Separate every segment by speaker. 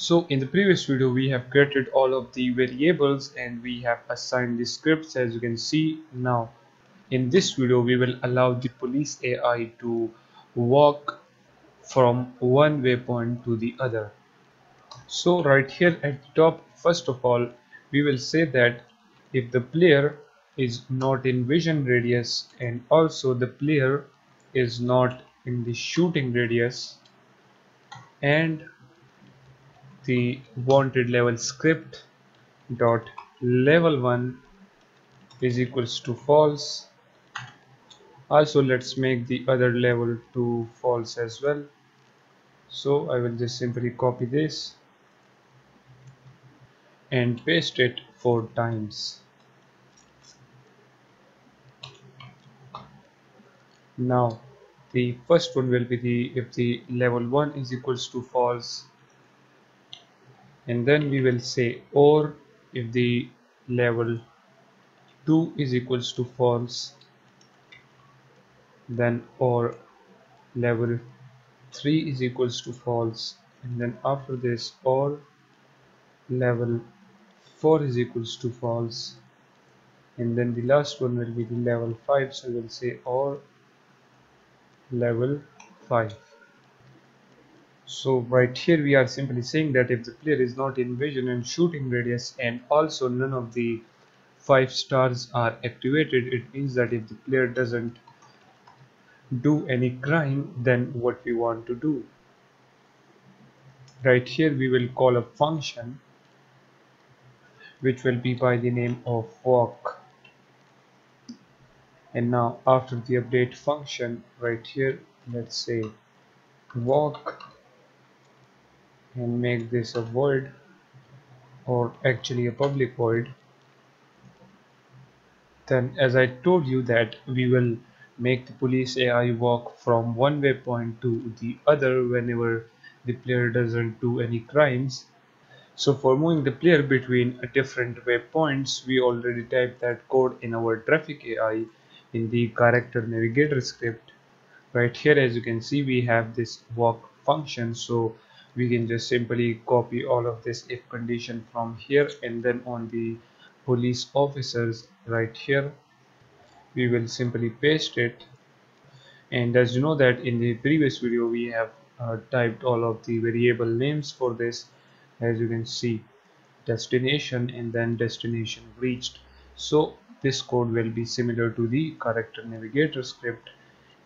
Speaker 1: So in the previous video we have created all of the variables and we have assigned the scripts as you can see now. In this video we will allow the police AI to walk from one waypoint to the other. So right here at the top first of all we will say that if the player is not in vision radius and also the player is not in the shooting radius and the wanted level script dot level 1 is equals to false. Also let's make the other level to false as well. So I will just simply copy this and paste it four times. Now the first one will be the if the level 1 is equals to false and then we will say or if the level 2 is equals to false then or level 3 is equals to false. And then after this or level 4 is equals to false. And then the last one will be the level 5 so we'll say or level 5 so right here we are simply saying that if the player is not in vision and shooting radius and also none of the five stars are activated it means that if the player doesn't do any crime then what we want to do? Right here we will call a function which will be by the name of walk. And now after the update function right here let's say walk and make this a void or actually a public void then as I told you that we will make the police AI walk from one waypoint to the other whenever the player doesn't do any crimes. So for moving the player between different waypoints we already typed that code in our traffic AI in the character navigator script. Right here as you can see we have this walk function. So we can just simply copy all of this if condition from here and then on the police officers right here. We will simply paste it. And as you know that in the previous video we have uh, typed all of the variable names for this. As you can see destination and then destination reached. So this code will be similar to the character navigator script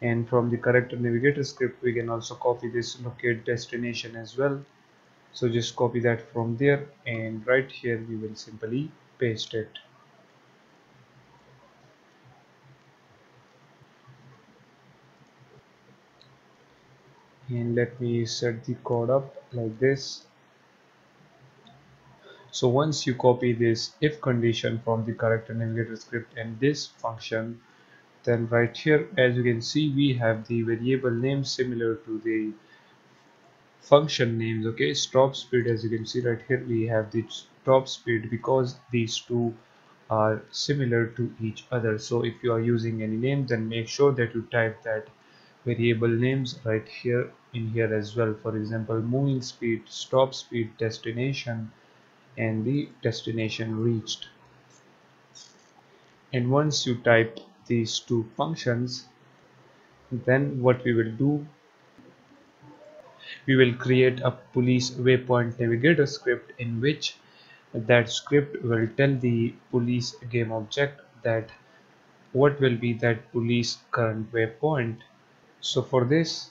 Speaker 1: and from the character navigator script we can also copy this locate destination as well. So just copy that from there and right here we will simply paste it. And let me set the code up like this. So once you copy this if condition from the character navigator script and this function then right here as you can see we have the variable name similar to the function names okay? Stop speed as you can see right here we have the stop speed because these two are similar to each other. So if you are using any name then make sure that you type that variable names right here in here as well. For example moving speed stop speed destination and the destination reached. And once you type these two functions then what we will do we will create a police waypoint navigator script in which that script will tell the police game object that what will be that police current waypoint. So for this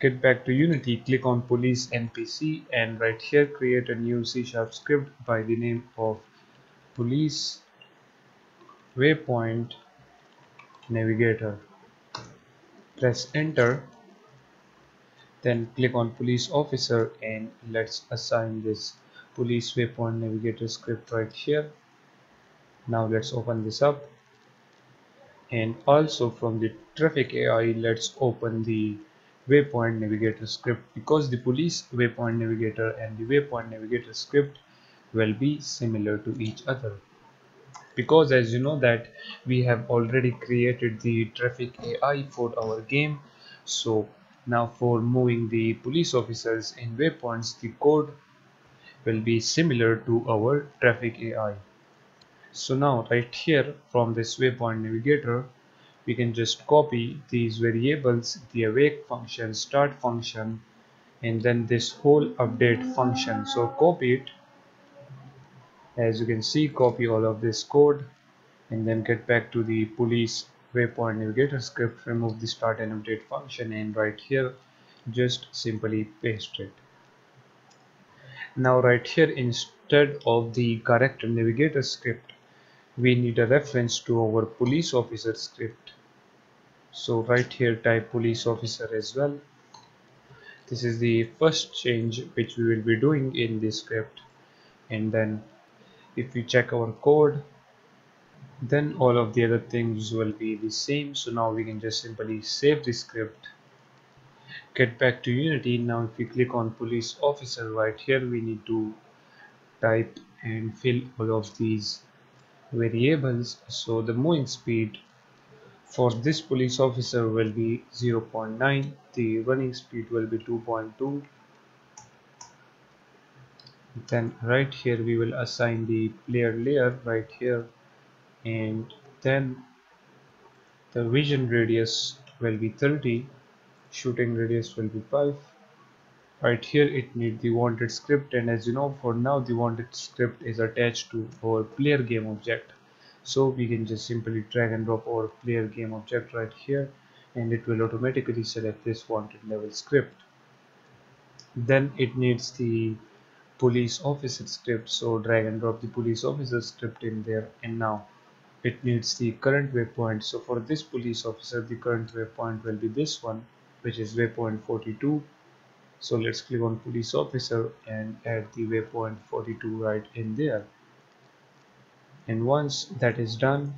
Speaker 1: get back to unity click on police npc and right here create a new c sharp script by the name of police waypoint navigator. Press enter then click on police officer and let's assign this police waypoint navigator script right here. Now let's open this up. And also from the traffic AI let's open the waypoint navigator script because the police waypoint navigator and the waypoint navigator script will be similar to each other because as you know that we have already created the traffic AI for our game so now for moving the police officers in waypoints the code will be similar to our traffic AI. So now right here from this waypoint navigator, we can just copy these variables, the awake function, start function, and then this whole update function. So copy it. As you can see, copy all of this code and then get back to the police waypoint navigator script, remove the start and update function and right here, just simply paste it. Now right here, instead of the character navigator script, we need a reference to our police officer script. So right here, type police officer as well. This is the first change which we will be doing in this script. And then if we check our code, then all of the other things will be the same. So now we can just simply save the script get back to unity. Now if we click on police officer right here we need to type and fill all of these variables. So the moving speed for this police officer will be 0.9 the running speed will be 2.2 then right here we will assign the player layer right here. And then the vision radius will be 30 shooting radius will be 5 right here it needs the wanted script and as you know for now the wanted script is attached to our player game object. So we can just simply drag and drop our player game object right here and it will automatically select this wanted level script. Then it needs the police officer script. So drag and drop the police officer script in there. And now it needs the current waypoint. So for this police officer the current waypoint will be this one which is waypoint 42 so let's click on police officer and add the waypoint 42 right in there. And once that is done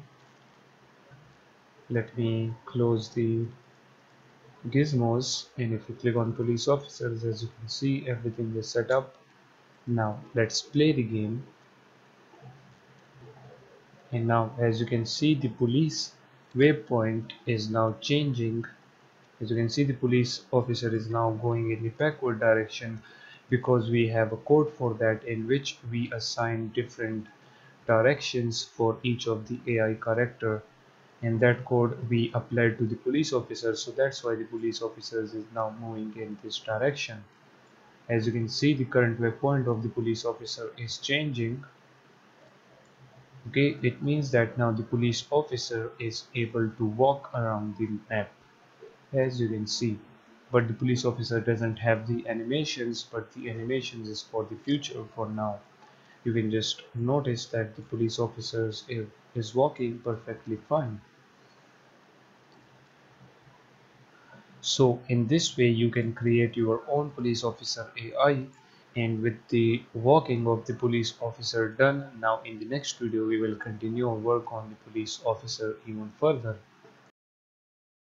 Speaker 1: let me close the gizmos. And if you click on police officers as you can see everything is set up now let's play the game. And now as you can see the police waypoint is now changing. As you can see the police officer is now going in the backward direction because we have a code for that in which we assign different directions for each of the AI character. And that code we applied to the police officer. So that's why the police officers is now moving in this direction as you can see the current waypoint of the police officer is changing. Okay it means that now the police officer is able to walk around the map as you can see. But the police officer doesn't have the animations but the animations is for the future for now. You can just notice that the police officer is walking perfectly fine so in this way you can create your own police officer AI and with the walking of the police officer done now in the next video we will continue our work on the police officer even further